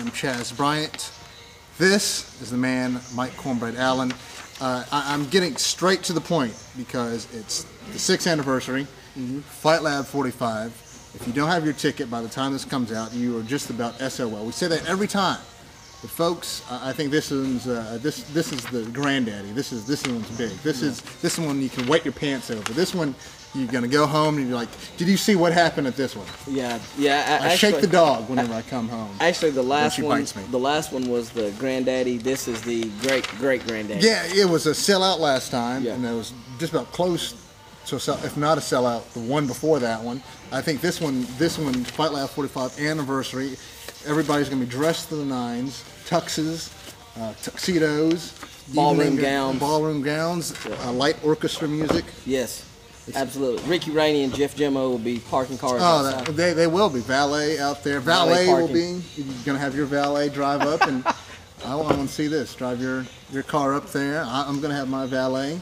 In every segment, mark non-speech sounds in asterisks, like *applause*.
am Chaz Bryant. This is the man, Mike Cornbread Allen. Uh, I, am getting straight to the point because it's the sixth anniversary, mm-hmm. Fight Lab 45. If you don't have your ticket by the time this comes out, you are just about SOL. We say that every time. But folks, I think this is uh, this this is the granddaddy. This is this one's big. This yeah. is this one you can wet your pants over. This one you're gonna go home and you're like, did you see what happened at this one? Yeah, yeah. I, I actually, shake the dog whenever I, I come home. Actually, the last one, the last one was the granddaddy. This is the great great granddaddy. Yeah, it was a sellout last time, yeah. and it was just about close to a sell, if not a sellout. The one before that one, I think this one, this one, Fight Lab 45 anniversary. Everybody's gonna be dressed to the nines, tuxes, uh, tuxedos, ballroom gowns, ballroom gowns, yeah. uh, light orchestra music. Yes. Absolutely. Ricky Rainey and Jeff Jimmo will be parking cars. Oh, that, they, they will be. Valet out there. Valet, valet will be. You're going to have your valet drive up, and *laughs* I, want to see this. Drive your, your car up there. I, I'm going to have my valet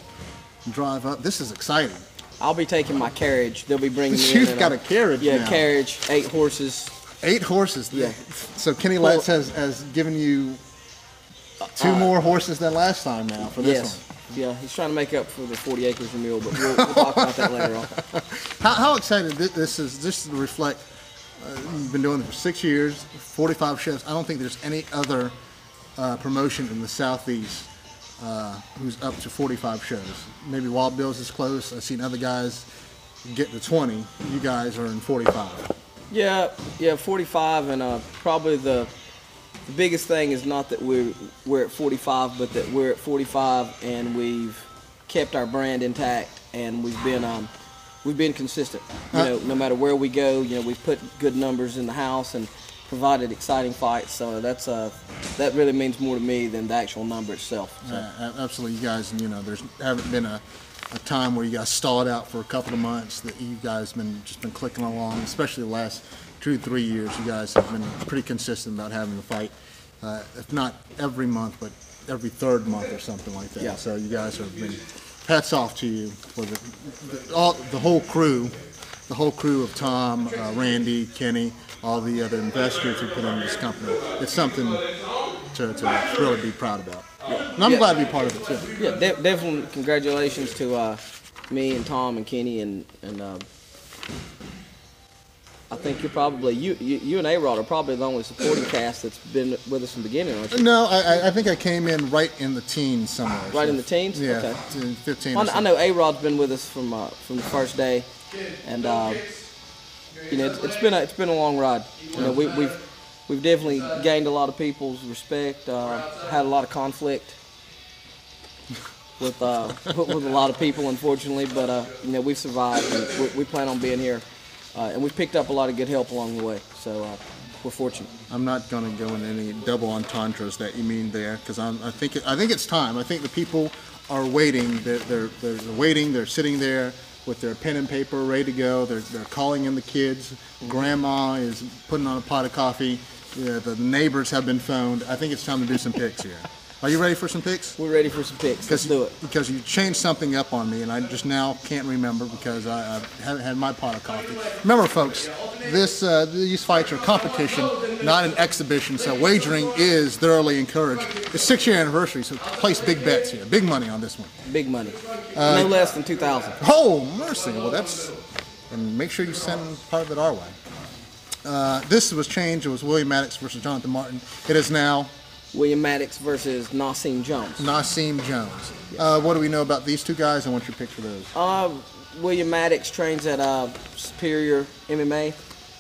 drive up. This is exciting. I'll be taking my carriage. They'll be bringing me *laughs* You've got a carriage Yeah, now. carriage, eight horses. Eight horses. Yeah. So Kenny Letts has, has given you two uh, more horses than last time now for this yes. one. Yeah, he's trying to make up for the 40 acres of mule, but we'll, we'll talk about that later on. *laughs* How, how excited this is, just to reflect, uh, you've been doing it for six years, 45 shows. I don't think there's any other uh, promotion in the Southeast uh, who's up to 45 shows. Maybe Wild Bill's is close. I've seen other guys get to 20. You guys are in 45. Yeah, yeah, 45, and uh, probably the the biggest thing is not that we're we're at 45, but that we're at 45 and we've kept our brand intact and we've been um, we've been consistent. You know, no matter where we go, you know, we've put good numbers in the house and provided exciting fights. So that's uh, that really means more to me than the actual number itself. So. Uh, absolutely, you guys. You know, there's haven't been a, a time where you guys stalled out for a couple of months. That you guys been just been clicking along, especially the last two, three years, you guys have been pretty consistent about having a fight, uh, if not every month, but every third month or something like that. Yeah. So you guys have been, hats off to you for the, the, all, the whole crew, the whole crew of Tom, uh, Randy, Kenny, all the other investors who put in this company. It's something to, to really be proud about. And I'm yeah. glad to be part of it too. Yeah, de- definitely congratulations to uh, me and Tom and Kenny and, and uh, I think you're probably you you, you and A Rod are probably the only supporting cast that's been with us from the beginning, aren't you? No, I, I think I came in right in the teens somewhere. Right so. in the teens. Yeah, okay. 15. Well, I know A Rod's been with us from uh, from the first day, and uh, you know it's, it's been a, it's been a long ride. You know we, we've we've definitely gained a lot of people's respect. Uh, had a lot of conflict *laughs* with uh, *laughs* with a lot of people, unfortunately, but uh, you know we've survived, and we, we plan on being here uh, and we've picked up a lot of good help along the way. So uh, we're fortunate. I'm not going to go into any double entendres that you mean there, because I think I think it's time. I think the people are waiting. They're, they're, they're waiting. They're sitting there with their pen and paper ready to go. They're, they're calling in the kids. Grandma is putting on a pot of coffee. Yeah, the neighbors have been phoned. I think it's time to do some picks here. Are you ready for some picks? We're ready for some picks. Let's do it. Because you changed something up on me, and I just now can't remember because I, I haven't had my pot of coffee. Remember, folks, this uh, these fights are competition, not an exhibition. So wagering is thoroughly encouraged. It's six-year anniversary, so place big bets here, big money on this one. Big money. Uh, no less than two thousand. Oh mercy! Well, that's and make sure you send part of it our way. Uh, this was changed. It was William Maddox versus Jonathan Martin. It is now William Maddox versus Nassim Jones. Nassim Jones. Uh, what do we know about these two guys, and what's your pick for those? Uh, William Maddox trains at uh, Superior MMA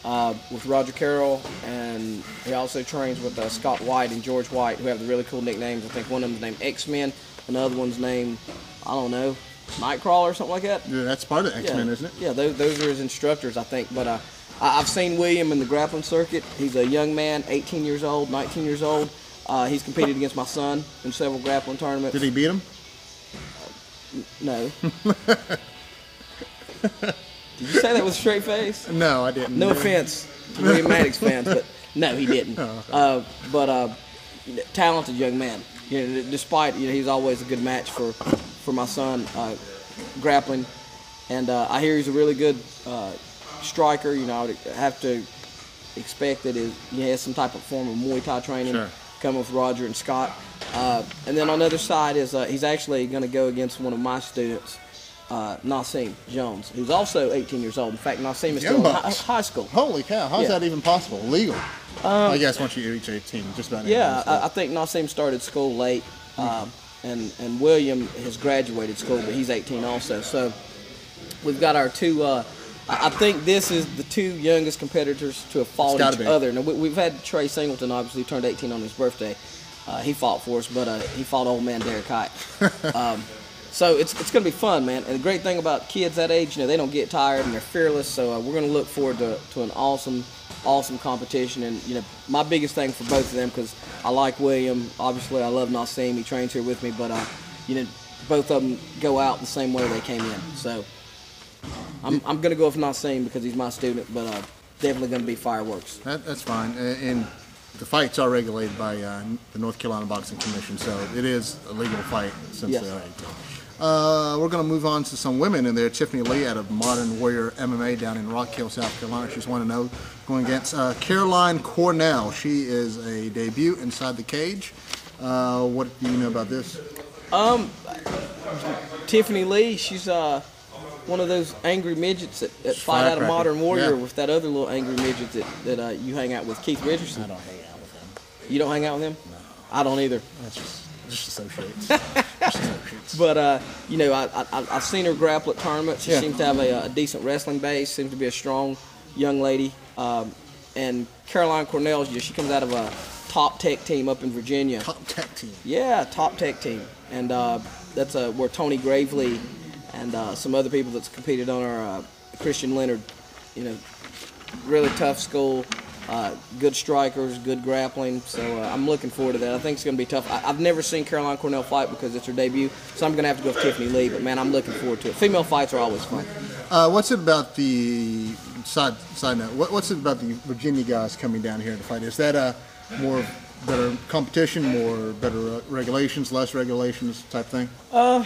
uh, with Roger Carroll, and he also trains with uh, Scott White and George White, who have the really cool nicknames. I think one of them's named X-Men, another one's named, I don't know, Nightcrawler or something like that. Yeah, that's part of X-Men, yeah. isn't it? Yeah, those, those are his instructors, I think. But uh, I've seen William in the grappling circuit. He's a young man, 18 years old, 19 years old. Uh, he's competed against my son in several grappling tournaments. Did he beat him? Uh, no. Did you say that with a straight face? No, I didn't. No offense to William Maddox fans, but no, he didn't. Oh, uh, but uh, talented young man. You know, despite you know he's always a good match for for my son uh, grappling, and uh, I hear he's a really good uh, striker. You know, I would have to expect that he has some type of form of Muay Thai training Sure. Coming with Roger and Scott. Uh, and then on the other side is uh, he's actually going to go against one of my students, uh, Nassim Jones, who's also 18 years old. In fact, Nassim is still in hi- bucks. high school. Holy cow! How's Yeah. Um, that even possible? Legal? I guess once you reach 18, just about. Yeah, I, I think Nassim started school late, um, and and William has graduated school, but he's 18 also. So we've got our two. Uh, I think this is the two youngest competitors to have fought each be. other. Now we, we've had Trey Singleton, obviously turned 18 on his birthday. Uh, he fought for us, but uh, he fought old man Derek Hite. *laughs* um, so it's it's gonna be fun, man. And the great thing about kids that age, you know, they don't get tired and they're fearless. So uh, we're gonna look forward to, to an awesome, awesome competition. And you know, my biggest thing for both of them because I like William. Obviously, I love Nassim. He trains here with me, but uh, you know, both of them go out the same way they came in. So I'm I'm gonna go with Nassim because he's my student, but uh, definitely gonna be fireworks. That, that's fine. And the fights are regulated by uh, the North Carolina Boxing Commission, so it is a legal fight since Yes. they are 18. Uh, we're going to move on to some women in there. Tiffany Lee out of Modern Warrior MMA down in Rock Hill, South Carolina. She's 1 0 going against uh, Caroline Cornell. She is a debut inside the cage. Uh, what do you know about this? Um, Tiffany Lee, she's uh one of those angry midgets that, that fight out of Firecracker. Modern Warrior Yeah. with that other little angry midget that, that uh, you hang out with, Keith Richardson. I don't hang out with him. You don't hang out with him? No. I don't either. That's just, just associates. *laughs* just associates. But uh, you know, I, I I've seen her grapple at tournaments. She Yeah. seems to have a, a decent wrestling base. Seems to be a strong young lady. Um, and Caroline Cornell, she comes out of a top tech team up in Virginia. Top tech team. Yeah, top tech team, and uh, that's uh, where Tony Gravely and uh, some other people that's competed on our uh, Christian Leonard. You know, really tough school, uh, good strikers, good grappling. So uh, I'm looking forward to that. I think it's going to be tough. I- I've never seen Caroline Cornell fight because it's her debut, so I'm going to have to go with Tiffany Lee. But man, I'm looking forward to it. Female fights are always fun. Uh, what's it about the side side note? What, what's it about the Virginia guys coming down here to fight? Is that a more better competition, more better uh, regulations, less regulations type thing? Uh,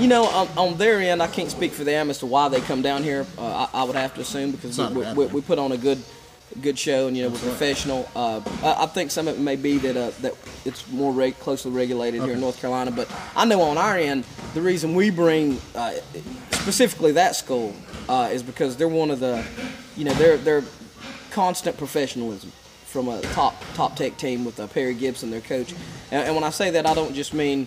You know, on, on their end, I can't speak for them as to why they come down here. Uh, I, I would have to assume because we, we, we put on a good, good show, and you know we're professional. Uh, I, I think some of it may be that uh, that it's more reg- closely regulated here in North Carolina. But I know on our end, the reason we bring uh, specifically that school uh, is because they're one of the, you know, they're they're constant professionalism from a top top tech team with uh, Perry Gibson, their coach. And, and when I say that, I don't just mean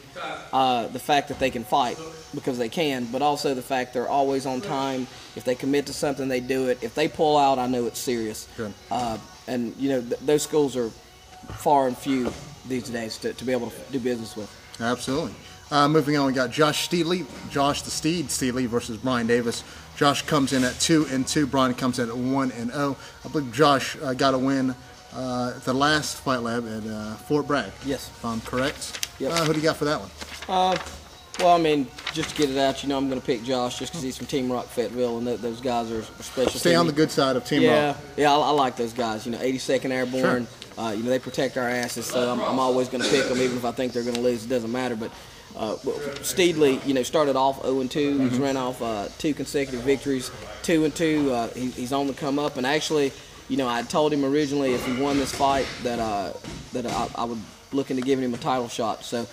uh, the fact that they can fight because they can, but also the fact they're always on time. If they commit to something, they do it. If they pull out, I know it's serious. Uh, and you know th- those schools are far and few these days to, to be able to do business with. Absolutely. Uh, moving on, we got Josh Steedley, Josh the Steed Steedley versus Brian Davis. Josh comes in at two and two. Brian comes in at one and zero. I believe Josh uh, got a win uh, the last Fight Lab at uh, Fort Bragg. Yes. if I'm correct. Yep. Uh, who do you got for that one? Well, I mean, just to get it out, you know, I'm going to pick Josh just because he's from Team Rock Fayetteville, and th- those guys are, special. Stay to on the good side of Team Yeah, Rock. yeah, I, I like those guys. You know, 82nd Airborne. Uh, you know, they protect our asses, so I'm, I'm always going to pick them, even if I think they're going to lose. It doesn't matter. But uh, Steedley, you know, started off 0 and 2. Mm-hmm. He's ran off uh, two consecutive victories, two and two. Uh, he, he's on the come up, and actually, you know, I told him originally if he won this fight that uh, that I, I would looking to giving him a title shot. So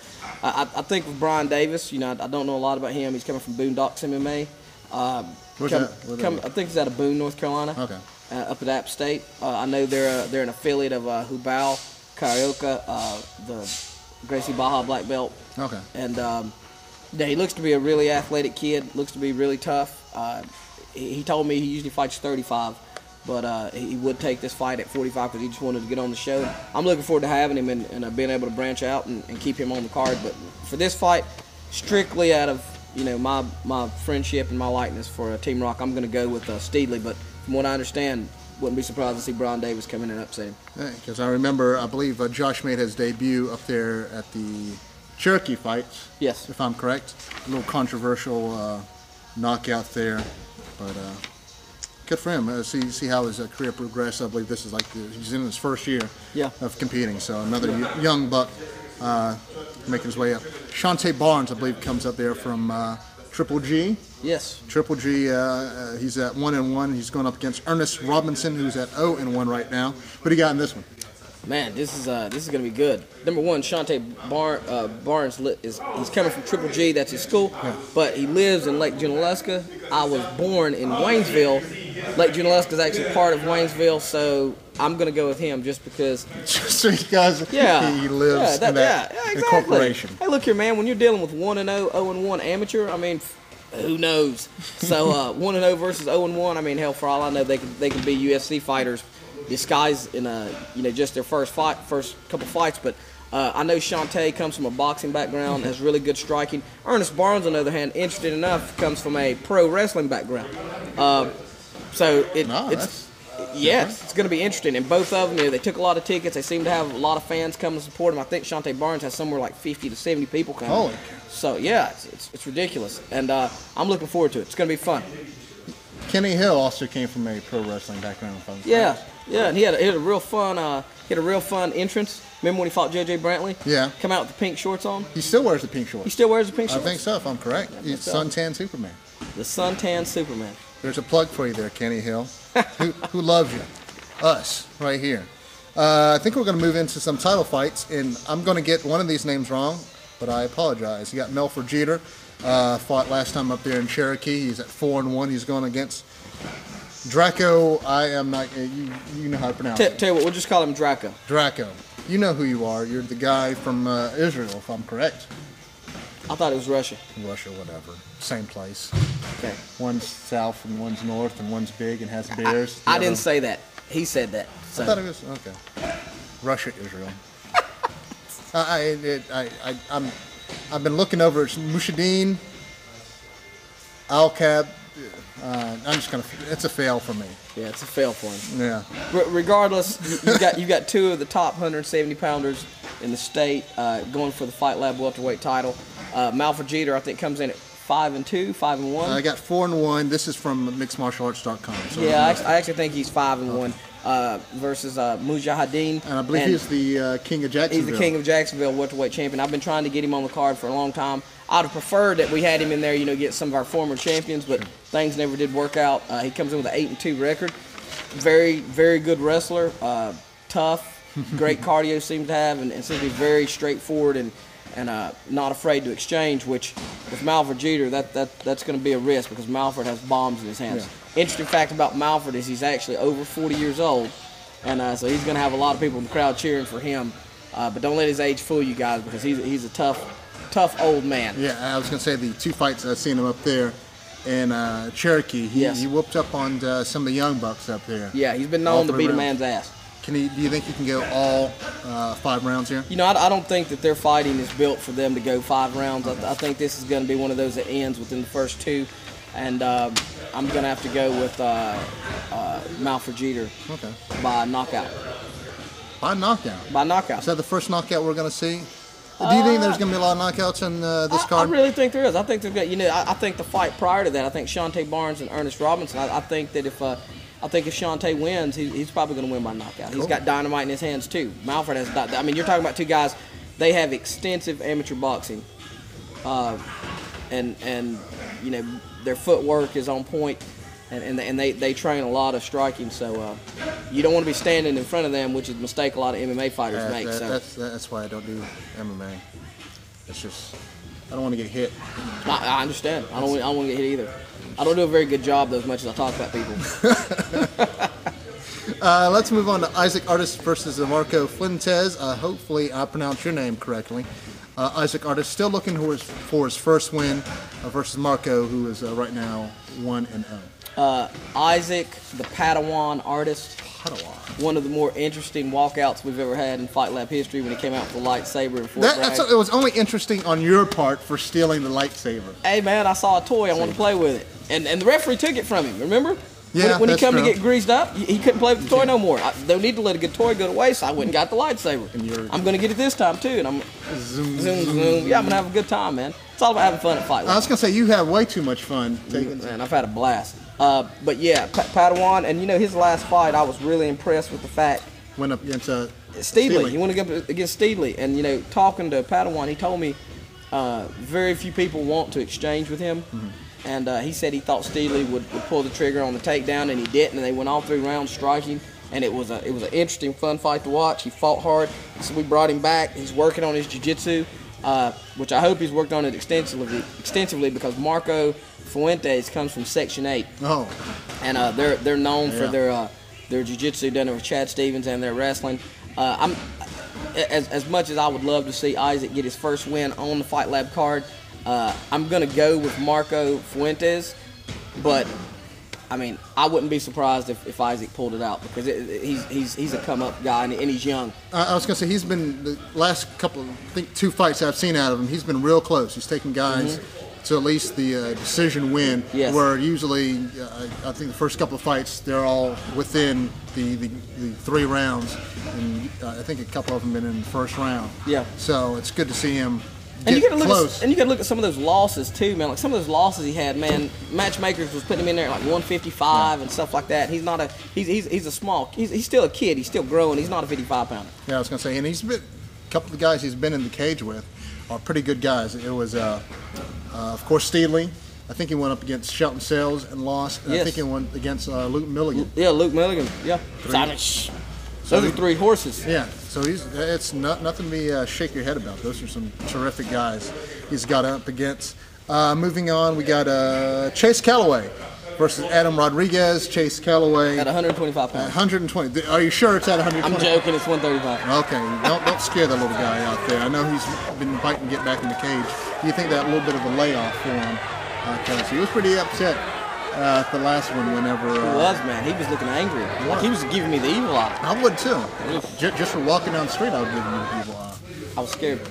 I, I think with Brian Davis, you know, I, I don't know a lot about him. He's coming from Boondocks MMA. Um, Where's come- that? Come- that? I think he's out of Boone, North Carolina Okay. uh, up at App State. Uh, I know they're uh, they're an affiliate of uh, Hubal, Carioca, uh, the Gracie Barra black belt, Okay. and um, yeah, he looks to be a really athletic kid. Looks to be really tough. Uh, he, he told me he usually fights 35, but uh, he would take this fight at 45 because he just wanted to get on the show. I'm looking forward to having him and, and uh, being able to branch out and, and keep him on the card. But for this fight, strictly out of you know my my friendship and my likeness for uh, Team Rock, I'm going to go with uh, Steedley. But from what I understand, wouldn't be surprised to see Brian Davis coming in and upset him. Because I remember, I believe uh, Josh made his debut up there at the Cherokee fights. Yes. If I'm correct. A little controversial uh, knockout there, but uh, good for him. Uh, see see how his uh, career progressed. I believe this is like the, he's in his first year Yeah. of competing. So another y- young buck uh, making his way up. Shantae Barnes, I believe, comes up there from uh, Triple G. Yes. Triple G, uh, uh, he's at one and one. He's going up against Ernest Robinson, who's at zero and one right now. What do you got in this one? Man, this is uh, this is gonna be good. Number one, Shante Bar- uh, Barnes li- is he's coming from Triple G, that's his school, Yeah. but he lives in Lake Junaluska. I was born in Waynesville. Lake Junaluska is actually part of Waynesville, so I'm gonna go with him just because. *laughs* Just because Yeah, *laughs* he lives yeah, that, in that yeah, yeah, exactly. Hey, look here, man. When you're dealing with one and 0, 0 and one amateur, I mean, who knows? *laughs* So uh, one and 0 versus 0 and one. I mean, hell, for all I know, they could they could be UFC fighters disguised in a you know just their first fight, first couple fights. But uh, I know Shantae comes from a boxing background, has really good striking. Ernest Barnes, on the other hand, interesting enough, comes from a pro wrestling background. Uh, so it, No, it's yes, it's going to be interesting. And both of them, you know, they took a lot of tickets. They seem to have a lot of fans come to support them. I think Shantae Barnes has somewhere like 50 to 70 people coming. Holy. So yeah, it's, it's, it's ridiculous, and uh, I'm looking forward to it. It's going to be fun. Kenny Hill also came from a pro wrestling background. Yeah. Yeah, and he had a, he had a real fun uh, he had a real fun entrance. Remember when he fought JJ Brantley? Yeah. Come out with the pink shorts on. He still wears the pink shorts. He still wears the pink shorts. I think so, if I'm correct. He's so. suntan Superman. The suntan Superman. There's a plug for you there, Kenny Hill. who, *laughs* who loves you? Us, right here. Uh, I think we're going to move into some title fights, and I'm going to get one of these names wrong, but I apologize. You got Melford Jeter, uh, fought last time up there in Cherokee. He's at four and one. He's going against Draco. I am not. You you know how to pronounce T- it. tell you what, we'll just call him Draco. Draco. You know who you are. You're the guy from uh, Israel, if I'm correct. I thought it was Russia. Russia, whatever. Same place. Okay. One's south and one's north, and one's big and has bears. The I didn't say that. He said that. So. I thought it was okay. Russia, Israel. *laughs* I, I, it, I, I, I'm, I've been looking over it's Mushadeen, Al Cab. Uh, I'm just gonna. It's a fail for me. yeah, it's a fail for him. Yeah. R- regardless, you- you've got you've got two of the top 170 pounders in the state uh, going for the Fight Lab welterweight title. Uh, Malford Jeter, I think, comes in at five and two, five and one. I got four and one. This is from mixedmartialarts.com. So yeah, I actually, I actually think he's five and one uh, versus uh, Mujahideen. and I believe he's the uh, king of Jacksonville. He's the king of Jacksonville welterweight champion. I've been trying to get him on the card for a long time. I'd have preferred that we had him in there, you know, get some of our former champions, but things never did work out. Uh, he comes in with an eight and two record. Very, very good wrestler. Uh, tough, *laughs* great cardio seems to have, and, and seems to be very straightforward and and uh, not afraid to exchange. Which with Malford Jeter, that that that's going to be a risk because Malford has bombs in his hands. Interesting fact about Malford is he's actually over 40 years old, and uh, so he's going to have a lot of people in the crowd cheering for him. Uh, but don't let his age fool you guys because he's he's a tough, tough old man. Yeah, I was gonna say the two fights I've seen him up there in uh, Cherokee. He, Yes. he whooped up on uh, some of the young bucks up there. Yeah, he's been known to beat a man's ass. Can he? Do you think he can go all uh, five rounds here? You know, I, I don't think that their fighting is built for them to go five rounds. I, I think this is going to be one of those that ends within the first two, and um, I'm going to have to go with uh, uh, Malford Jeter Okay. by knockout. By knockout. By knockout. Is that the first knockout we're gonna see? Do you think there's gonna be a lot of knockouts in uh, this I, I really think there is. I think they've got. You know, I, I think the fight prior to that, I think Shantae Barnes and Ernest Robinson. I, I think that if uh, I think if Shantae wins, he, he's probably going to win by knockout. He's got dynamite in his hands too. Malford has. di- I mean, you're talking about two guys. They have extensive amateur boxing, uh, and and you know their footwork is on point, and and they, and they, they train a lot of striking. So uh, you don't want to be standing in front of them, which is a mistake a lot of MMA fighters Uh, make. that- so that's that's why I don't do MMA. It's just I don't want to get hit. I, I understand. I don't. want- I don't want to get hit either. I don't do a very good job though, as much as I talk about people. *laughs* Uh, let's move on to Isaac Artist versus Marco Fuentes. Uh, hopefully, I pronounced your name correctly. Uh, Isaac Artist still looking for his, for his first win uh, versus Marco, who is uh, right now one and zero. Uh, Isaac, the Padawan artist, Padawan. one of the more interesting walkouts we've ever had in Fight Lab history when he came out with the lightsaber in Fort That, Bragg. that's, it was only interesting on your part for stealing the lightsaber. hey man, I saw a toy, I wanted to play with it, and and the referee took it from him. Remember? Yeah, when, when he that's come to get greased up, he he couldn't play with the toy no more. I, they need to let a good toy go to waste. I went and got the lightsaber. And you're- I'm gonna get it this time too, and I'm Zoom, zoom zoom. Yeah, I'm gonna have a good time, man. It's all about having fun at Fight Lab. I was gonna say you have way too much fun taking. Man, I've had a blast. Uh, but yeah, Pa- Padawan, and you know his last fight, I was really impressed with the fact Went up against uh, Steedley. Steedley. He went up against Steedley, and you know, talking to Padawan, he told me Uh, very few people want to exchange with him. And uh, he said he thought Steedley would, would pull the trigger on the takedown, and he didn't. And they went all three rounds striking, and it was a it was an interesting, fun fight to watch. He fought hard, so we brought him back. He's working on his jiu-jitsu, uh, which I hope he's worked on it extensively, extensively because Marco Fuentes comes from Section 8 Oh, and uh, they're they're known for their uh, their jiu-jitsu done with Chad Stevens and their wrestling. Uh, I'm as as much as I would love to see Isaac get his first win on the Fight Lab card. Uh, I'm gonna go with Marco Fuentes, but I mean I wouldn't be surprised if, if Isaac pulled it out because it, it- he's he's he's a come up guy and, and he's young. I I was gonna say he's been the last couple, I think two fights I've seen out of him. He's been real close. He's taken guys to at least the uh, decision win. Yes. Where usually, uh, I think the first couple of fights they're all within the, the, the three rounds, and uh, I think a couple of them been in the first round. Yeah. So it's good to see him And you gotta look close. at, and you gotta look at some of those losses too, man. Like some of those losses he had, man. Matchmakers was putting him in there at like 155 and stuff like that. He's not a he's he's, he's a small he's, he's still a kid. He's still growing. He's not a 55 pounder. Yeah, I was gonna say, and he's been a couple of the guys he's been in the cage with are pretty good guys. It was, uh, uh, of course, Steedley. I think he went up against Shelton Sales and lost. And I think he went against uh, Luke Milligan. Yeah, Luke Milligan. Yeah. Savage. Those are three horses. Yeah, so he's it's not, nothing to be uh, shake your head about. Those are some terrific guys he's got up against. Uh, moving on, we got uh, Chase Calloway versus Adam Rodriguez. Chase Calloway At at 125 pounds. 120. Are you sure it's at 120? I'm joking. It's 135. Okay, don't don't scare that little guy out there. I know he's been fighting to get back in the cage. Do you think that a little bit of a layoff for him? Because he was pretty upset uh, at the last one. Whenever He uh, was man. He was looking angry. Like he was giving me the evil eye. I would too. Just, just for walking down the street, I would give him the evil eye. I was scared.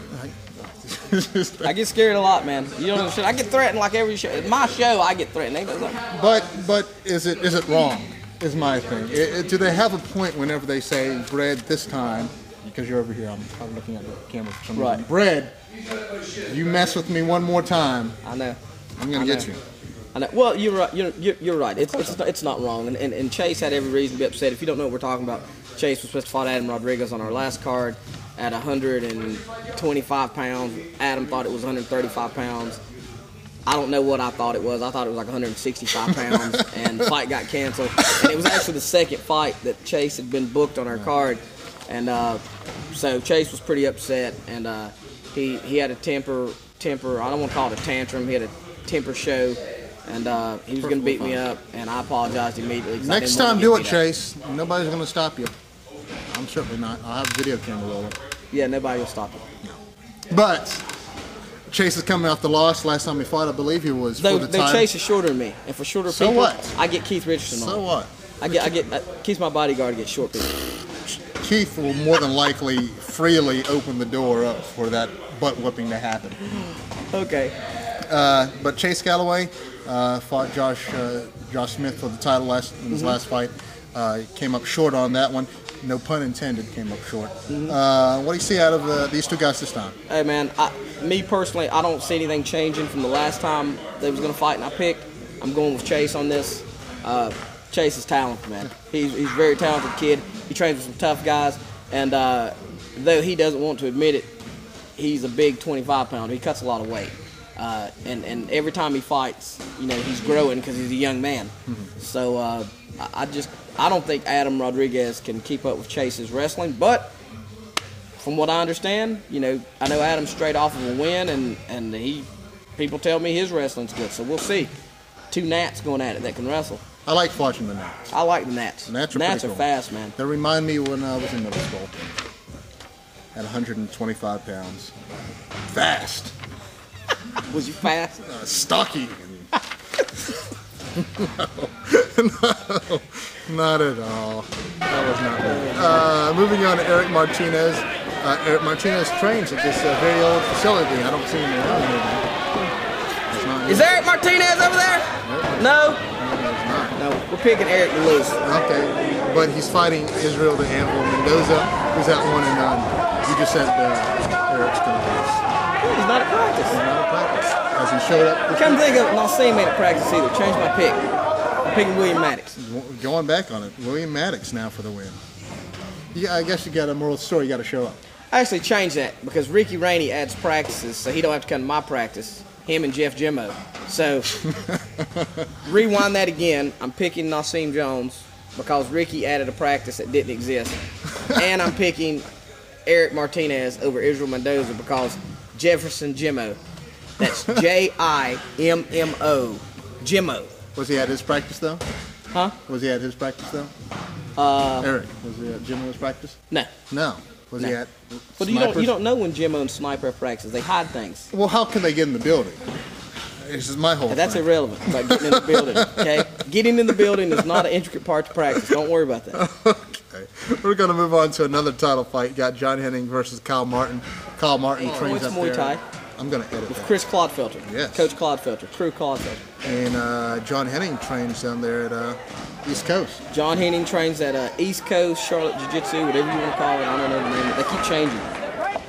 *laughs* I get scared a lot, man. You don't understand. I get threatened like every show. My show, I get threatened. But but is it is it wrong? Is my thing. I- I- do they have a point whenever they say bread this time? Because you're over here, I'm, I'm looking at the camera for some reason. Right. Bread, you mess with me one more time, I know. I'm gonna get know. you. I know. Well, you're right. You're, you're, you're right. It's, it's, not, it's not wrong. And, and, and Chase had every reason to be upset. If you don't know what we're talking about, Chase was supposed to fight Adam Rodriguez on our last card at 125 pounds. Adam thought it was 135 pounds. I don't know what I thought it was. I thought it was like 165 *laughs* pounds, and the fight got canceled. And it was actually the second fight that Chase had been booked on our card, and uh, so Chase was pretty upset, and uh, he he had a temper temper. I don't want to call it a tantrum. He had a temper show, and uh, he was going to beat me up, and I apologized immediately. Next time, do it. Chase. Nobody's gonna stop you. I'm certainly not. I'll have a video camera rolling. Yeah, nobody will stop you. But Chase is coming off the loss. Last time he fought, I believe he was Though, for the though. Chase is shorter than me, and for shorter So people, what? I get Keith Richardson So on. what? I get, I get, uh, Keith's my bodyguard get short people. Keith will more than likely freely open the door up for that butt whipping to happen. Okay. But Chase Calloway uh, fought Josh uh, Josh Smith for the title last in his last fight. Uh, came up short on that one. No pun intended. Came up short. Mm-hmm. Uh, what do you see out of uh, these two guys this time? Hey man, I, me personally, I don't see anything changing from the last time they was gonna fight and I picked. I'm going with Chase on this. Uh, Chase is talented, man. He's he's a very talented kid. He trains with some tough guys, and uh, though he doesn't want to admit it, he's a big 25 pounder. He cuts a lot of weight, uh, and and every time he fights, you know, he's growing because he's a young man. So uh, I, I just I don't think Adam Rodriguez can keep up with Chase's wrestling, but from what I understand, you know, I know Adam's straight off of a win, and and he, people tell me his wrestling's good. So we'll see. Two Nats going at it that can wrestle. I like watching the Nats. I like the Nats. Nats are Nats are cool. fast, man. They remind me when I was in middle school. At 125 pounds. Fast. *laughs* Was you fast? Uh, stocky. *laughs* *laughs* no, no, not at all. That was not me. Uh, moving on to Eric Martinez. Uh, Eric Martinez trains at this uh, very old facility. I don't see him around here. man. It's not Is. Eric Martinez over there? No. Not. No. We're picking Eric to lose. Okay, but he's fighting Israel de Anvil Mendoza, who's at one and none. You just said uh, Eric's going to lose. He's not at practice. He's Not a practice. As he showed up Come think of it, and I'll see him at practice either. Change my pick. Picking William Maddox. Going back on it, William Maddox now for the win. Yeah, I guess you got a moral story you got to show up. I actually changed that because Ricky Rainey adds practices, so he don't have to come to my practice. Him and Jeff Jimmo. So *laughs* rewind that again. I'm picking Nassim Jones because Ricky added a practice that didn't exist, and I'm picking Eric Martinez over Israel Mendoza because Jefferson Jimmo. That's J I M M O. Jimmo. Was he at his practice though? Huh? Was he at his practice though? Uh, Eric, was he at Jim was practice? no. No. Was he at? But you don't you don't know when Jimmo and Sniper have practice. They hide things. Well, how can they get in the building? This is my whole. That's thing. irrelevant getting in the *laughs* building. Okay, getting in the building is not an intricate part to practice. Don't worry about that. *laughs* Okay. We're going to move on to another title fight. Got John Henning versus Kyle Martin. Kyle Martin Oh, trains up Muay there. Thai. I'm going to edit that. Chris Clodfelter. Yes. Coach Clodfelter. Crew Clodfelter. And uh, John Henning trains down there at uh, East Coast. John Henning trains at uh, East Coast Charlotte Jiu Jitsu, whatever you want to call it. I don't know the name. They keep changing.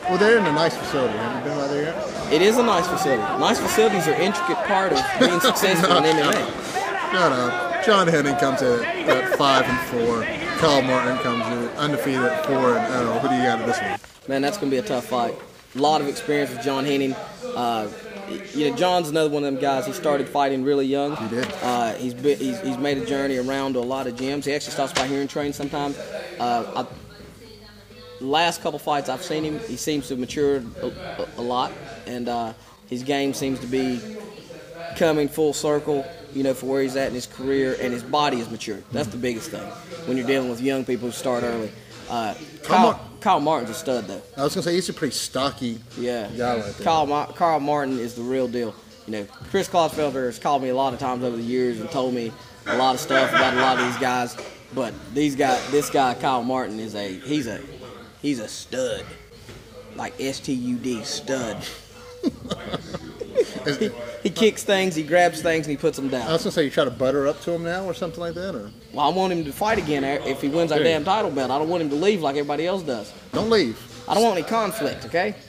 Well, they're in a nice facility. Have you been by there yet? It is a nice facility. Nice facilities are intricate part of being *laughs* successful in MMA. Shut up. John Henning comes in at, at five and four. Kyle Martin comes in undefeated at four and zero. Who do you got in this one? Man, that's going to be a tough fight. A lot of experience with John Henning. Uh, you know, John's another one of them guys. He started fighting really young. He did. Uh, he's, been, he's he's made a journey around to a lot of gyms. He actually stops by here and trains sometimes. Uh, I, last couple fights I've seen him, he seems to have matured a, a, lot, and uh, his game seems to be coming full circle. You know, for where he's at in his career, and his body is matured. That's the biggest thing when you're dealing with young people who start early. Uh, Kyle Kyle, Kyle Martin's a stud though. I was gonna say he's a pretty stocky Yeah. guy like that. Carl, Ma- Martin is the real deal. You know, Chris Clodfelter has called me a lot of times over the years and told me a lot of stuff about a lot of these guys. But these guy, this guy, Kyle Martin, is a he's a he's a stud, like S T U D stud. *laughs* *laughs* He, he kicks things, he grabs things, and he puts them down. I was gonna say you try to butter up to him now or something like that, or Well, I want him to fight again if he wins our Dude. damn title belt. I don't want him to leave like everybody else does. don't leave. I don't want any conflict. Okay. *laughs*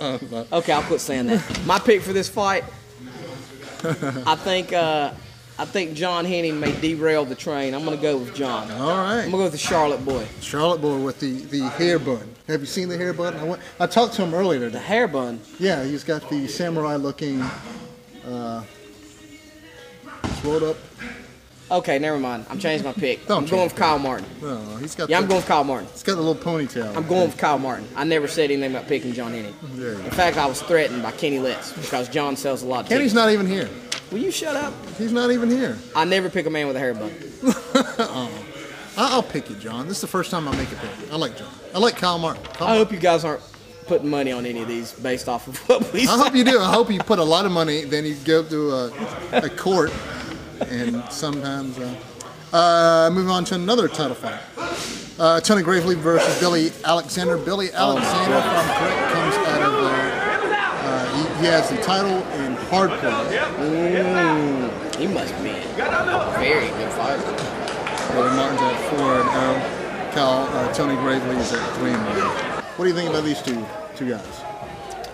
Uh, Okay, I'll quit saying that. My pick for this fight, *laughs* I think uh, I think John Henning may derail the train. I'm gonna go with John. All right. I'm gonna go with the Charlotte boy. Charlotte boy with the, the hair bun. Have you seen the hair bun? I, went, I talked to him earlier The hair bun. Yeah, he's got the samurai looking, uh, rolled up. Okay, never mind. I'm changing my pick. Don't I'm going with Kyle Martin. No, he's got. Yeah, the, I'm going with Kyle Martin. He's got the little ponytail. I'm going with Kyle Martin. I never said anything about picking John Henning. There you go. In fact, I was threatened by Kenny Litz because John sells a lot of Kenny's tickets. not even here. Will you shut up? He's not even here. I never pick a man with a hair bun. *laughs* I- I'll pick you, John. This is the first time I make a pick. I like John. I like Kyle Martin. Kyle I hope you guys aren't putting money on any of these based off of what we I say. hope you do. I hope you put a lot of money, then you go to a, a court, and sometimes. Uh, uh, moving on to another title fight. Uh, Tony Gravely versus Billy Alexander. Billy Alexander, if I'm correct, comes out of. Uh, uh, he, he has the title in hardcore. Ooh, he must be a very good fighter. Billy Martin's at four and zero. Cal uh, Tony Gravely is at three and one. What do you think about these two two guys?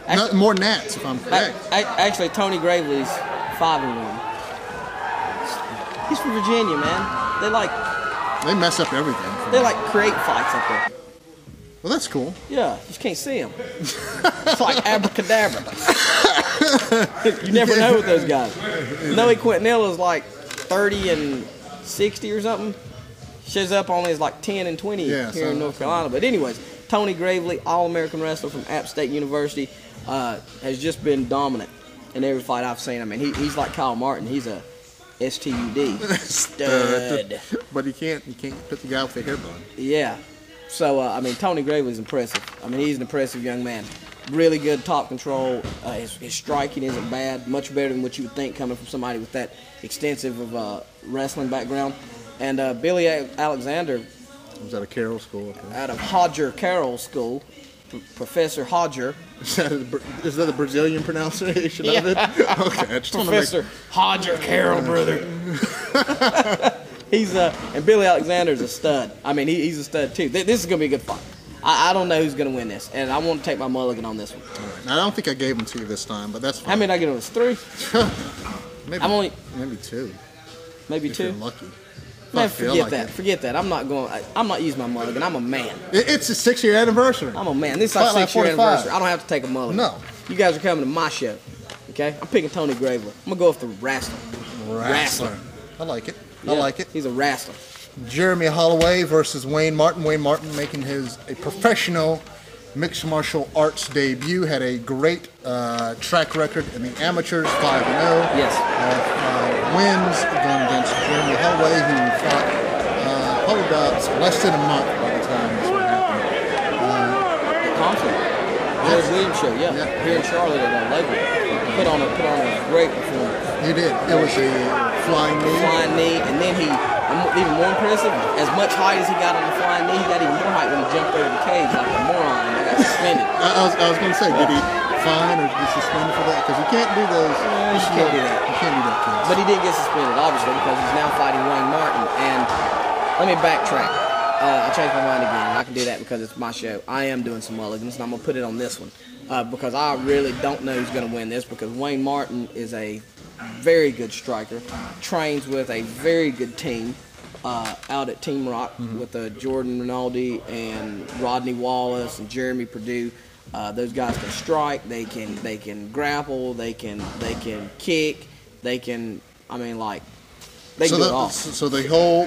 Not, more Nats, if I'm A- correct. a- Actually, Tony Gravely's five and one. He's from Virginia, man. They like They mess up everything. they me. like create fights up there. Well, that's cool. Yeah, you just can't see them. it's like *laughs* abracadabra. *laughs* you never know with those guys. Noe Quintanilla is like 30 and 60 or something. Shows up only as like 10 and 20 Yeah, here in North Carolina. But anyways, Tony Gravely, All-American wrestler from App State University, uh, has just been dominant in every fight I've seen. I mean, he, he's like Kyle Martin. He's a *laughs* STUD stud. But he can't he can't put the guy with the hair bun. Yeah. So uh, I mean, Tony Gravely's impressive. I mean, he's an impressive young man. Really good top control. Uh, his, his striking isn't bad. Much better than what you would think coming from somebody with that extensive of uh, wrestling background. And uh, Billy A- Alexander, was at a Carroll school. Out of Hodger Carroll School, P- Professor Hodger, *laughs* Is that, a, is that the Brazilian pronunciation of it? *laughs* Okay, I just to make Professor Hodger Carroll, brother. *laughs* he's uh, and Billy Alexander's a stud. I mean, he, he's a stud too. Th- This is gonna be a good fight. I, I don't know who's gonna win this, and I want to take my mulligan on this one. Now, I don't think I gave them to you this time, but that's fine. How many did I get on this? Three? *laughs* maybe, I'm only maybe two, maybe if two. you're lucky. Man, I forget like that. it. Forget that. I'm not going. I, I'm not using my mulligan. I'm a man. It- It's a six year anniversary. I'm a man. This is our Fight Lab six year anniversary. I don't have to take a mulligan. No. You guys are coming to my show. Okay? I'm picking Tony Gravely. I'm gonna go with the wrestler. Wrestler. I like it. I like it. He's a wrestler. Jeremy Holloway versus Wayne Martin. Wayne Martin making his a professional mixed martial arts debut. Had a great uh, track record in the amateurs, 5 and 0. Yes. Uh, uh, wins going against Jeremy Holloway, who fought uh, probably about less than a month by the time this one happened. Thompson. George Williams show. Yeah. Yeah. Here in Charlotte at uh, Lakewood. Put on a put on a great performance. He did. It was a flying knee. Flying knee, and then he. Even more impressive, as much height as he got on the flying knee, he got even more height when he jumped over the cage like a moron and got suspended. I, I was, I was going to say, did he fine or be suspended for that? Because he can't do those. you can't do that. You can't do that. But he did get suspended, obviously, because he's now fighting Wayne Martin. And let me backtrack. Uh, I changed my mind again. I can do that because it's my show. I am doing some mulligans, and I'm gonna put it on this one uh, because I really don't know who's gonna win this because Wayne Martin is a very good striker, trains with a very good team uh, out at Team Rock with uh, Jordan Rinaldi and Rodney Wallace and Jeremy Purdue. Uh, those guys can strike. They can they can grapple. They can they can kick. They can. I mean, like they so can do the, it all. so the whole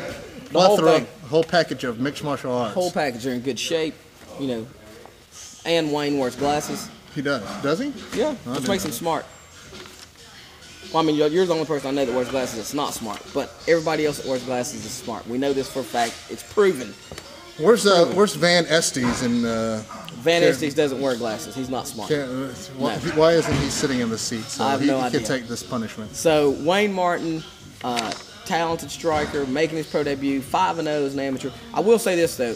The whole thing. whole package of mixed martial arts. Whole package are in good shape. You know, and Wayne wears glasses. he does, does he? Yeah, which makes him smart. Well, I mean, you're, you're the only person I know that wears glasses that's not smart. But everybody else that wears glasses is smart. We know this for a fact. It's proven. Where's uh, Where's Van Estes and uh, Van Sure. Estes doesn't wear glasses. He's not smart. why, No. why isn't he sitting in the seat so I have he, no he idea. can take this punishment? So Wayne Martin, uh, talented striker, making his pro debut, five and zero as an amateur. I will say this though,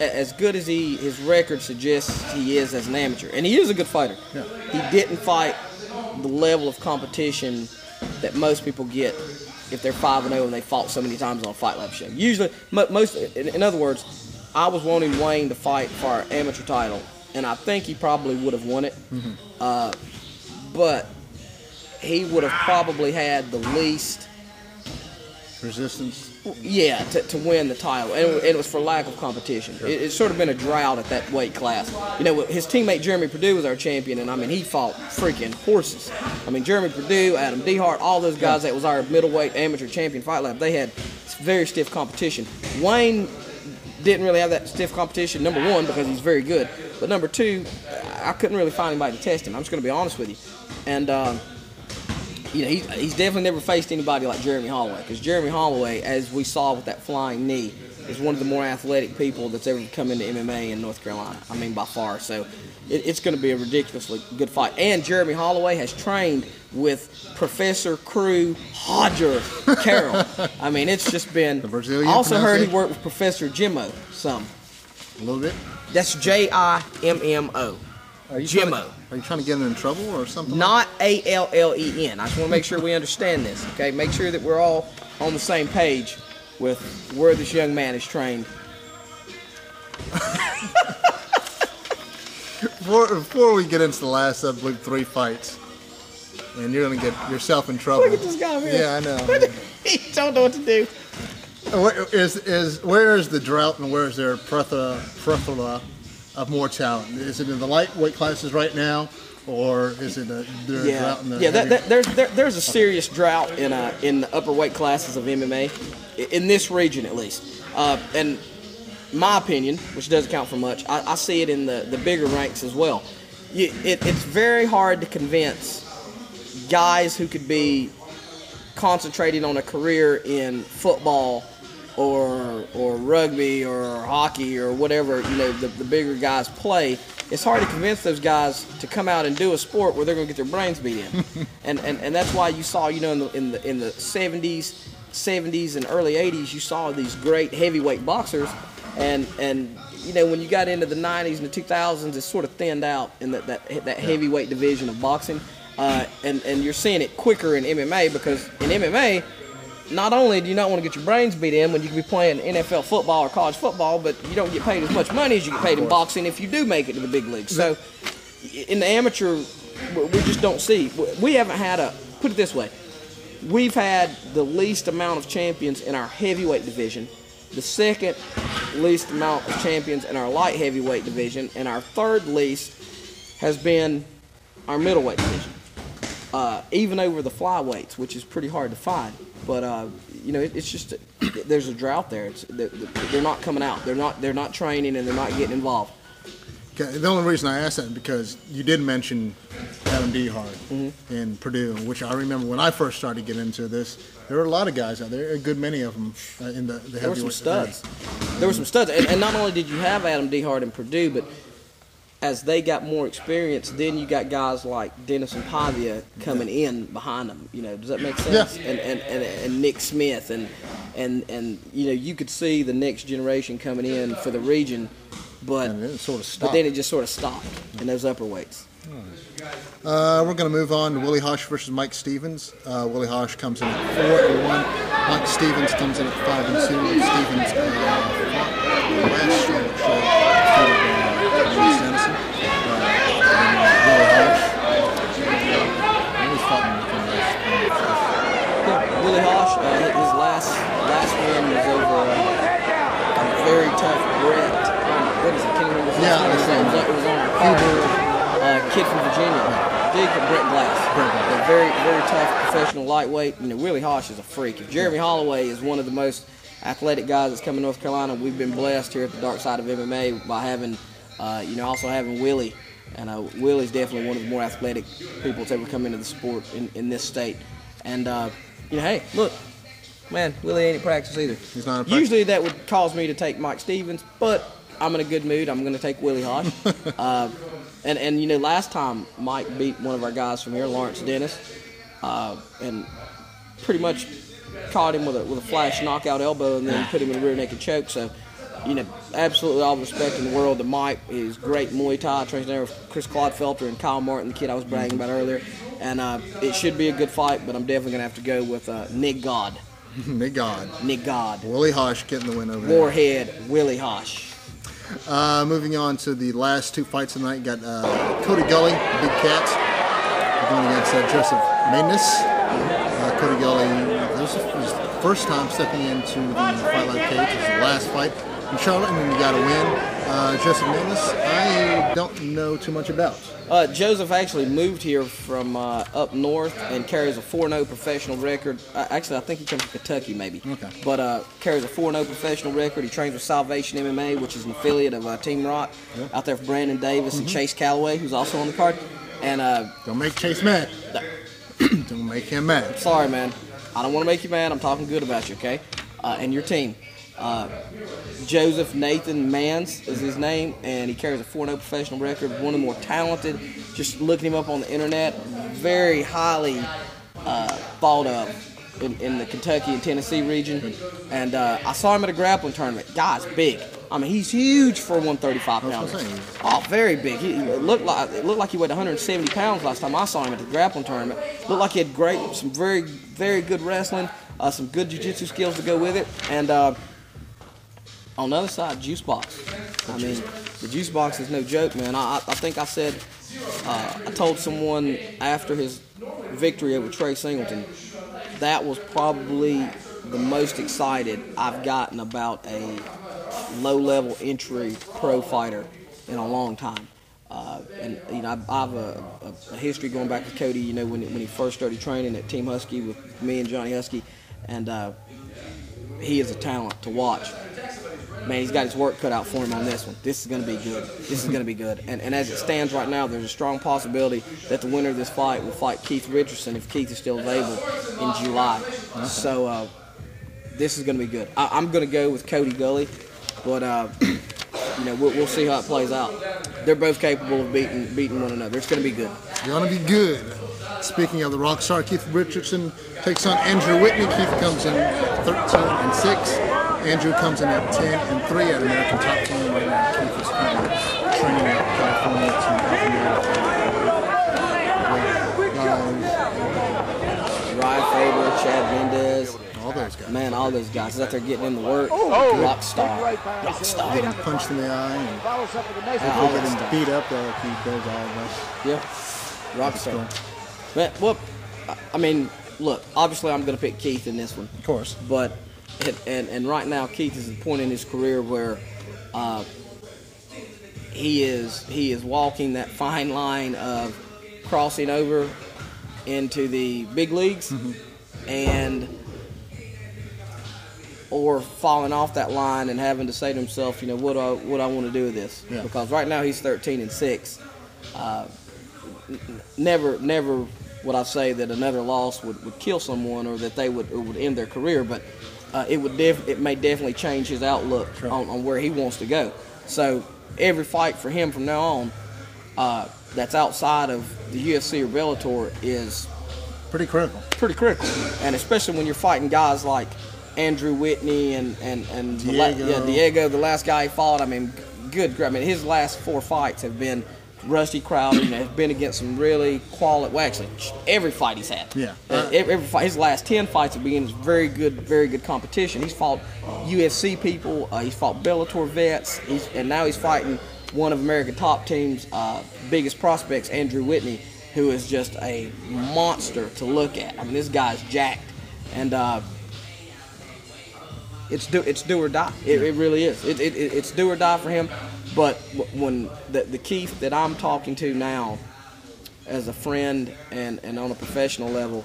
as good as he his record suggests he is as an amateur, and he is a good fighter. Yeah. He didn't fight the level of competition that most people get if they're five and zero and they fought so many times on a Fight Lab show. Usually, mo- most in, in other words, I was wanting Wayne to fight for our amateur title, and I think he probably would have won it. Uh, but he would have probably had the least, Resistance. Yeah, to, to win the title, and it, was for lack of competition. It, it's sort of been a drought at that weight class. You know, his teammate Jeremy Purdue was our champion, and I mean, he fought freaking horses. I mean, Jeremy Purdue, Adam Dehart, all those guys that was our middleweight amateur champion fight lab, they had very stiff competition. Wayne didn't really have that stiff competition. Number one, because he's very good, but number two, I couldn't really find anybody to test him. I'm just going to be honest with you, and. Um, you know, he's, he's definitely never faced anybody like Jeremy Holloway. Because Jeremy Holloway, as we saw with that flying knee, is one of the more athletic people that's ever come into MMA in North Carolina. I mean, by far. So it, it's going to be a ridiculously good fight. And Jeremy Holloway has trained with Professor Crew Hodger Carroll. I mean, it's just been. The Brazilian I also heard he worked with Professor Jimmo some. A little bit. That's J I M M O. Jimmo. Are you trying to get him in trouble or something? Not A L L E N. I just want to make sure we understand this. Okay, make sure that we're all on the same page with where this young man is trained. *laughs* Before, before we get into the last, I believe, three fights, and you're gonna get yourself in trouble. Look at this guy here. Yeah, I know. *laughs* he don't know what to do. Where is is where is the drought and where is there plethora plethora of more talent? Is it in the lightweight classes right now, or is it a, Yeah, drought in the yeah. That, that, there's there, there's a serious drought in uh, in the upper weight classes of MMA, in this region at least. Uh, and my opinion, which doesn't count for much, I, I see it in the, the bigger ranks as well. You, it, it's very hard to convince guys who could be concentrating on a career in football or or rugby or hockey or whatever you know the, the bigger guys play it's hard to convince those guys to come out and do a sport where they're going to get their brains beat in. *laughs* And, and and that's why you saw you know in the in the in the 70s 70s and early 80s you saw these great heavyweight boxers. And and you know when you got into the 90s and the 2000s it sort of thinned out in that that, that heavyweight division of boxing. Uh, and and you're seeing it quicker in MMA because in MMA not only do you not want to get your brains beat in when you could be playing NFL football or college football, but you don't get paid as much money as you get paid in boxing if you do make it to the big leagues. So in the amateur, we we just don't see. We haven't had a put it this way. we've had the least amount of champions in our heavyweight division, the second least amount of champions in our light heavyweight division, and our third least has been our middleweight division. Uh, even over the flyweights, which is pretty hard to find. But uh, you know, it, it's just there's a drought there. It's, they're, they're not coming out. They're not they're not training and they're not getting involved. Okay, the only reason I asked that is because you did mention Adam Dehart Mm-hmm. in Purdue, which I remember when I first started getting into this. There were a lot of guys out there, a good many of them uh, in the, the There were some studs. There were some studs, and, and not only did you have Adam Dehart in Purdue, but as they got more experience, then you got guys like Dennis and Pavia coming in behind them. You know, does that make sense? Yeah. And, and, and and Nick Smith and and and you know you could see the next generation coming in for the region, but And it sort of but then it just sort of stopped in those upper weights. Uh, we're going to move on to Willie Hosh versus Mike Stevens. Uh, Willie Hosh comes in at four and one. Mike Stevens comes in at five and two. Stevens uh, fought the last show at show defeated uh, Bruce Dennison. Uh, and then Willie Hosh. Uh, always fought him within the last- Yeah, Willie Hosh, uh, his last last win was over uh, a very tough Brett. Um, what is it? Can't remember his Yeah, name. It was, it was on our. Uh, kid from Virginia, big Brett Glass. Brett Glass. A very very tough professional lightweight. You know, Willie Hosh is a freak. If Jeremy Holloway is one of the most athletic guys that's come to North Carolina, we've been blessed here at the Dark Side of MMA by having, uh, you know, also having Willie. And uh, Willie's definitely one of the more athletic people that's ever come into the sport in, in this state. And uh, you know, hey, look, man, Willie ain't in practice either. He's not practice. Usually that would cause me to take Mike Stevens, but I'm in a good mood. I'm going to take Willie Hosh. *laughs* uh, and and you know, last time Mike beat one of our guys from here, Lawrence Dennis, uh, and pretty much caught him with a with a flash knockout elbow, and then put him in a rear naked choke. So. You know, absolutely all the respect in the world to Mike. He's great Muay Thai. Trains there with Chris Clodfelter and Kyle Martin, the kid I was bragging about earlier. And uh, it should be a good fight, but I'm definitely gonna have to go with uh, Nick God. *laughs* Nick God. Nick God. Willie Hosh getting the win over there. Warhead, Willie Hosh. Uh, moving on to the last two fights of the night, got uh, Cody Gully, Big Cat, going against uh, Joseph Magnus. Uh, Cody Gully, this is his first time stepping into the Fight Lab cage. It's his last fight in Charlotte, and then you got a win. Uh, Joseph Magnus, I don't know too much about. Uh, Joseph actually moved here from uh, up north and carries a 4-0 professional record. Uh, actually, I think he comes from Kentucky, maybe. Okay. But uh, carries a 4-0 professional record. He trains with Salvation MMA, which is an affiliate of uh, Team Rock, out there for Brandon Davis and Chase Calloway, who's also on the card. And uh, Don't make Chase mad. *clears throat* don't make him mad. sorry, man, I don't want to make you mad. I'm talking good about you, okay? Uh, and your team. Uh, Joseph Nathan Mans is his name, and he carries a 4 0 professional record. One of the more talented. Just looking him up on the internet, very highly uh, thought of in, in the Kentucky and Tennessee region. And uh, I saw him at a grappling tournament. Guy's big. I mean, he's huge for 135 I was pounder. gonna say. Oh, very big. He it looked like it looked like he weighed 170 pounds last time I saw him at the grappling tournament. Looked like he had great, some very, very good wrestling, uh, some good jiu-jitsu skills to go with it, and uh, on the other side, Juice Box. I mean, the Juice Box is no joke, man. I, I think I said, uh, I told someone after his victory over Trey Singleton, that was probably the most excited I've gotten about a low-level entry pro fighter in a long time. Uh, and you know, I, I have a, a, a history going back to Cody. You know, when when he first started training at Team Husky with me and Johnny Husky, and uh, he is a talent to watch. Man, he's got his work cut out for him on this one. This is going to be good. This is going to be good. And, and as it stands right now, there's a strong possibility that the winner of this fight will fight Keith Richardson if Keith is still available in July. So uh, this is going to be good. I, I'm going to go with Cody Gully, but uh, *clears throat* you know we'll, we'll see how it plays out. They're both capable of beating beating one another. It's going to be good. It's Gonna be good. Speaking of the rock star, Keith Richardson takes on Andrew Whitney. Keith comes in 13 and 6. Andrew comes in at 10 and 3 at American Top Team right now. Keith is currently training at California to Urijah Faber, Chad Mendes, All those guys. man, all those guys is out there getting in the work. Oh, rock star, rock star. Getting punched in the eye and Follows up with a nice Yeah, getting beat up like he does all of us. Yeah, rock star. Well, I- mean, look, obviously I'm going to pick Keith in this one, Of course. but and, and and right now Keith is at the point in his career where uh, he is he is walking that fine line of crossing over into the big leagues and or falling off that line and having to say to himself, you know, what do I what I want to do with this? Yeah. Because right now he's 13 and six. Uh, n- never never would I say that another loss would, would kill someone or that they would it would end their career, but uh, it would def- it may definitely change his outlook Sure. on, on where he wants to go. So every fight for him from now on uh, that's outside of the UFC or Bellator is Pretty critical. pretty critical, and especially when you're fighting guys like Andrew Whitney and and and the la- Diego. yeah, Diego, the last guy he fought. I mean, good. I mean, his last four fights have been Rusty Crowder and have been against some really quality. Well, actually, every fight he's had. Yeah. Uh, every, every fight, his last ten fights have been against very good, very good competition. He's fought UFC people. Uh, he's fought Bellator vets. He's and now he's fighting one of American top teams' uh, biggest prospects, Andrew Whitney, who is just a monster to look at. I mean, this guy's jacked, and uh, it's do it's do or die. It, it really is. It, it- it's do or die for him. But when the the Keith that I'm talking to now, as a friend and and on a professional level,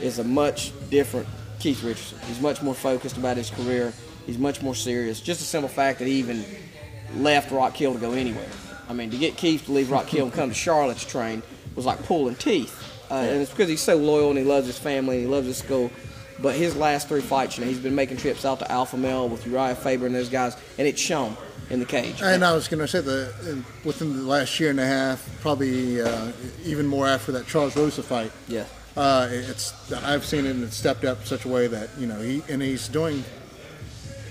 is a much different Keith Richardson. He's much more focused about his career. He's much more serious. Just the simple fact that he even left Rock Hill to go anywhere. I mean, to get Keith to leave Rock Hill and come to Charlotte to train was like pulling teeth. Uh, and it's because he's so loyal and he loves his family and he loves his school. But his last three fights, you know, he's been making trips out to Alpha Male with Urijah Faber and those guys, and it's shown in the cage. And I was going to say that within the last year and a half, probably uh, even more after that Charles Rosa fight, yeah. uh, it's I've seen it and it's stepped up such a way that you know he and he's doing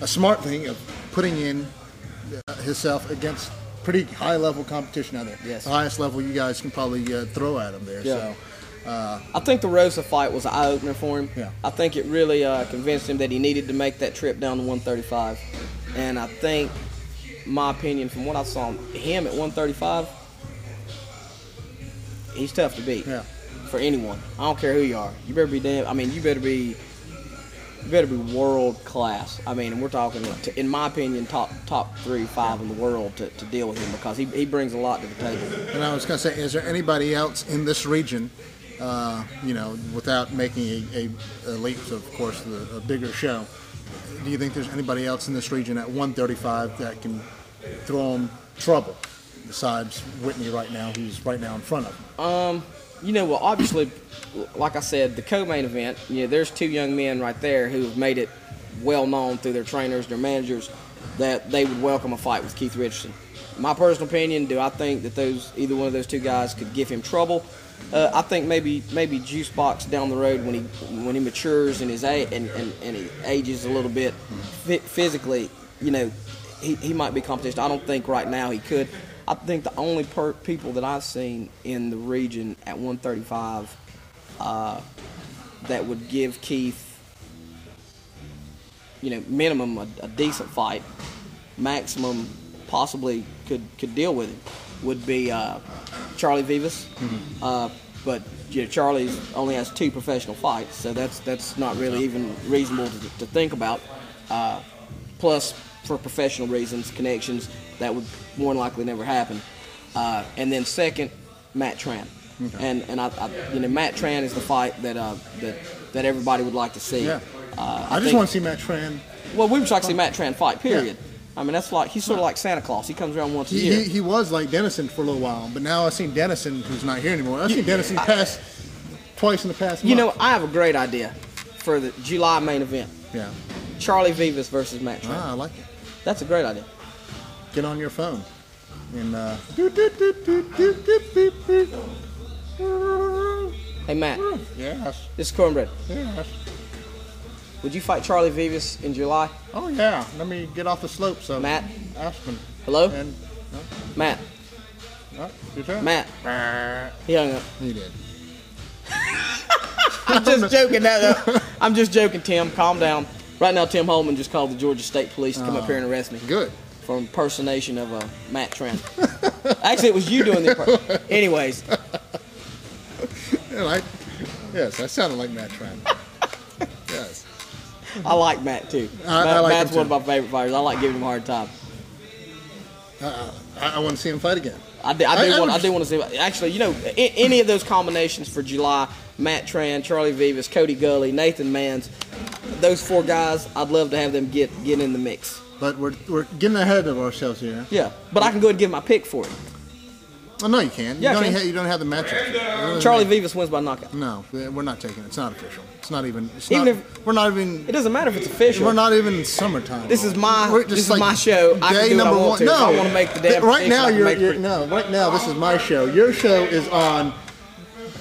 a smart thing of putting in uh, himself against pretty high level competition out there. Yes. the highest level you guys can probably uh, throw at him there. Yeah. So I think the Rosa fight was an eye opener for him. Yeah. I think it really uh, convinced him that he needed to make that trip down to 135. And I think, my opinion, from what I saw him at 135, he's tough to beat yeah, for anyone. I don't care who you are. You better be damn. I mean, you better be. You better be world class. I mean, and we're talking, to, in my opinion, top top three, five in the world to, to deal with him because he, he brings a lot to the table. and I was going to say, is there anybody else in this region? Uh, you know, without making a, a, a leap, of course, the, a bigger show. Do you think there's anybody else in this region at 135 that can throw him trouble besides Whitney right now, who's right now in front of him? You know, well, obviously, like I said, the co-main event. You know, there's two young men right there who have made it well known through their trainers, their managers, that they would welcome a fight with Keith Richardson. My personal opinion, do I think that those either one of those two guys could give him trouble? Uh, I think maybe maybe Juice Box down the road when he when he matures and his and, and, and he ages a little bit physically, you know, he, he might be competition. I don't think right now he could. I think the only per- people that I've seen in the region at 135 uh, that would give Keith, you know, minimum a, a decent fight, maximum possibly could could deal with him, would be uh, Charlie Vivas. Uh, but you know, Charlie's only has two professional fights, so that's that's not really even reasonable to, to think about. Uh, plus, for professional reasons, connections that would more than likely never happen. Uh, and then second, Matt Tran. And and I, I, you know Matt Tran is the fight that uh, that that everybody would like to see. Yeah. Uh, I, just think- want to see Matt Tran. Well, we would like to see Matt Tran fight. Period. I mean, that's like he's sort of like Santa Claus. He comes around once a He, year. he, he was like Dennison for a little while, but now I've seen Dennison, who's not here anymore. I've seen Dennison pass twice in the past you know. I have a great idea for the July main event: yeah. Charlie Vivas versus Matt Tran. Ah, I like it. That's a great idea. Get on your phone and. Uh, hey Matt. Yes. This is cornbread. Yes. Would you fight Charlie Vivas in July? Oh yeah. Let me get off the slope. So Matt. Aspen. Hello. And, uh, Matt. Uh. Matt. He hung up. He did. *laughs* I'm just joking. That, I'm just joking, Tim. Calm down. Right now, Tim Holman just called the Georgia State Police to come up here and arrest me Good. for impersonation of uh, Matt Tran. *laughs* Actually, it was you doing the. Imper- Anyways, *laughs* right. Yes, I sounded like Matt Tran. *laughs* yes. I like Matt too. I- I Matt- like Matt's one of my favorite fighters. I like giving him a hard time. I, I want to see him fight again. I do, I do I- I want. I do want to see. Actually, you know, any of those combinations for July: Matt Tran, Charlie Vivas, Cody Gully, Nathan Mans. Those four guys, I'd love to have them get get in the mix. But we're, we're getting ahead of ourselves here. Yeah, but I can go ahead and give my pick for it. Oh, no, you can't. Yeah, you, don't can. Have, you don't have the matchup. Charlie Vivas wins by knockout. No, we're not taking it. It's not official. It's not even. It's Even not, if- we're not even. It doesn't matter if it's official. We're not even in summertime. This is my- We're this is my show. I can day do what I number want one. to. No, I wanna make the damn right prediction, now you're, you're no. Right now this is my show. Your show is on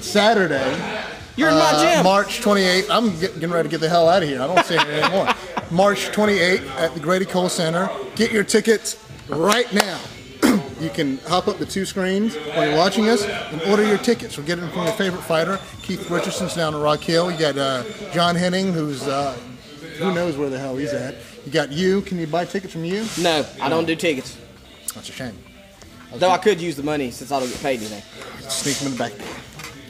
Saturday. You're in my uh, gym. March 28th. I'm get, getting ready to get the hell out of here. I don't see it anymore. *laughs* March 28th at the Grady Cole Center. Get your tickets right now. *clears throat* you can hop up the two screens while you're watching us and order your tickets. We're getting them from your favorite fighter. Keith Richardson's down in Rock Hill. You got uh, John Henning, who's uh, who knows where the hell he's at. You got you. Can you buy tickets from you? No, I don't do tickets. That's a shame. Though I could use the money since I don't get paid anything. Sneak them in the back.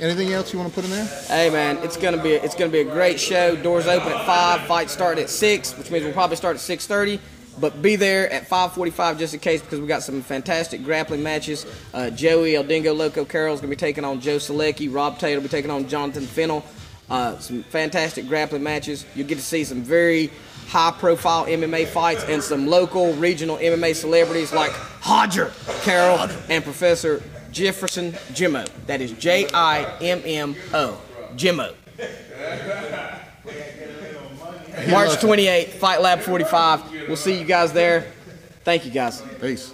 Anything else you want to put in there? Hey man, it's gonna be it's gonna be a great show. Doors open at five, fight start at six, which means we'll probably start at six thirty. But be there at 5:45 just in case because we got some fantastic grappling matches. Uh, Joey El Dingo Loco Carroll's gonna be taking on Joe Selecki. Rob Taylor will be taking on Jonathan Fennel. Uh, some fantastic grappling matches. You'll get to see some very high-profile MMA fights and some local, regional MMA celebrities like Hodger Carroll and Professor Jefferson Jimmo. That is J I M M O. Jimmo. March 28th, Fight Lab 45. We'll see you guys there. Thank you guys. Peace.